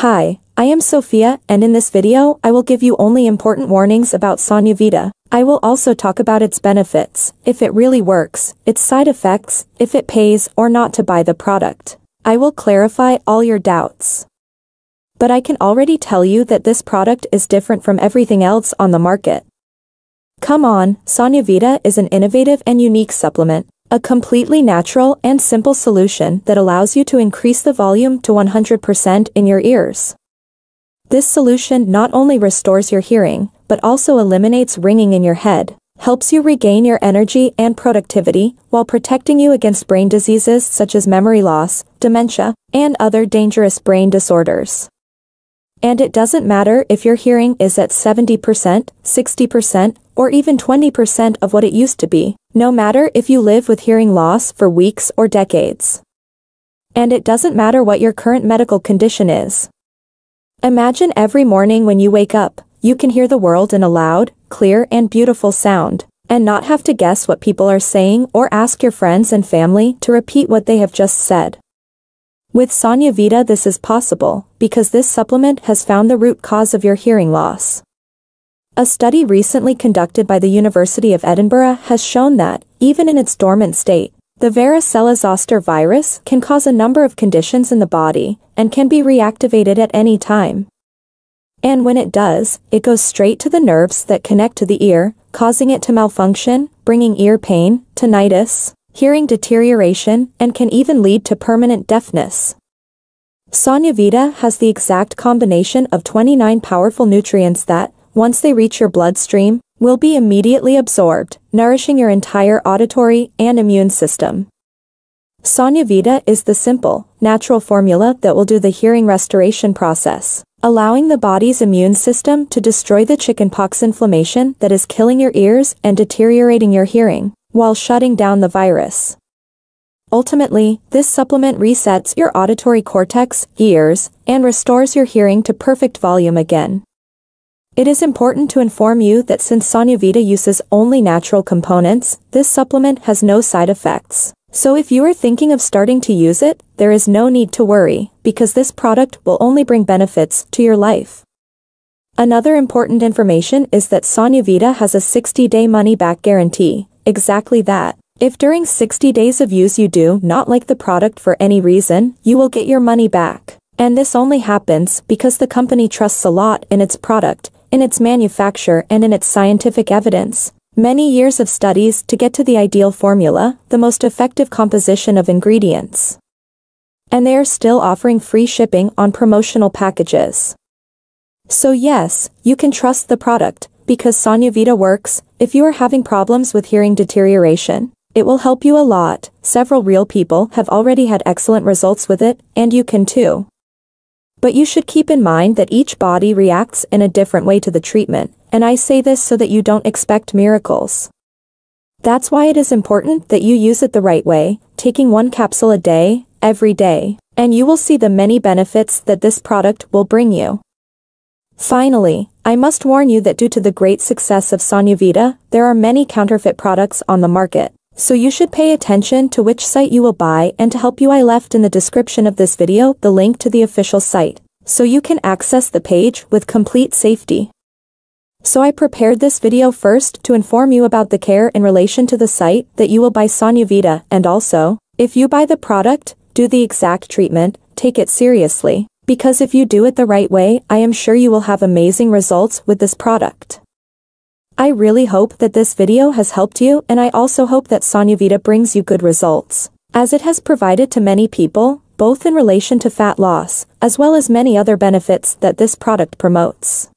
Hi, I am Sophia and in this video I will give you only important warnings about Sanuyavita. I will also talk about its benefits, if it really works, its side effects, if it pays or not to buy the product. I will clarify all your doubts. But I can already tell you that this product is different from everything else on the market. Come on, Sanuyavita is an innovative and unique supplement, a completely natural and simple solution that allows you to increase the volume to 100% in your ears. This solution not only restores your hearing, but also eliminates ringing in your head, helps you regain your energy and productivity while protecting you against brain diseases such as memory loss, dementia, and other dangerous brain disorders. And it doesn't matter if your hearing is at 70%, 60%, or even 20% of what it used to be, no matter if you live with hearing loss for weeks or decades. And it doesn't matter what your current medical condition is. Imagine every morning when you wake up, you can hear the world in a loud, clear and beautiful sound, and not have to guess what people are saying or ask your friends and family to repeat what they have just said. With Sanuyavita this is possible, because this supplement has found the root cause of your hearing loss. A study recently conducted by the University of Edinburgh has shown that, even in its dormant state, the varicella zoster virus can cause a number of conditions in the body and can be reactivated at any time. And when it does, it goes straight to the nerves that connect to the ear, causing it to malfunction, bringing ear pain, tinnitus, hearing deterioration, and can even lead to permanent deafness. Sanuyavita has the exact combination of 29 powerful nutrients that, once they reach your bloodstream, will be immediately absorbed, nourishing your entire auditory and immune system. Sanuyavita is the simple, natural formula that will do the hearing restoration process, allowing the body's immune system to destroy the chickenpox inflammation that is killing your ears and deteriorating your hearing, while shutting down the virus. Ultimately, this supplement resets your auditory cortex, ears, and restores your hearing to perfect volume again. It is important to inform you that since Sanuyavita uses only natural components, this supplement has no side effects. So if you are thinking of starting to use it, there is no need to worry, because this product will only bring benefits to your life. Another important information is that Sanuyavita has a 60-day money-back guarantee, exactly that. If during 60 days of use you do not like the product for any reason, you will get your money back. And this only happens because the company trusts a lot in its product in its manufacture and in its scientific evidence. Many years of studies to get to the ideal formula, the most effective composition of ingredients. And they are still offering free shipping on promotional packages. So yes, you can trust the product, because Sonia Vita works, if you are having problems with hearing deterioration. It will help you a lot, several real people have already had excellent results with it, and you can too. But you should keep in mind that each body reacts in a different way to the treatment, and I say this so that you don't expect miracles. That's why it is important that you use it the right way, taking one capsule a day, every day, and you will see the many benefits that this product will bring you. Finally, I must warn you that due to the great success of Sanuyavita, there are many counterfeit products on the market. So you should pay attention to which site you will buy and to help you I left in the description of this video the link to the official site, so you can access the page with complete safety. So I prepared this video first to inform you about the care in relation to the site that you will buy Sanuyavita and also, if you buy the product, do the exact treatment, take it seriously, because if you do it the right way I am sure you will have amazing results with this product. I really hope that this video has helped you and I also hope that Sanuyavita brings you good results, as it has provided to many people, both in relation to fat loss, as well as many other benefits that this product promotes.